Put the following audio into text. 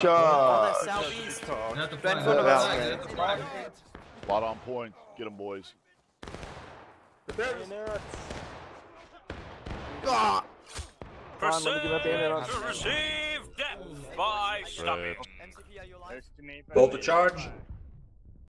Shot. southeast. Lot on point. Get them, boys. Ah. Proceed the to receive death by stopping. Both the charge.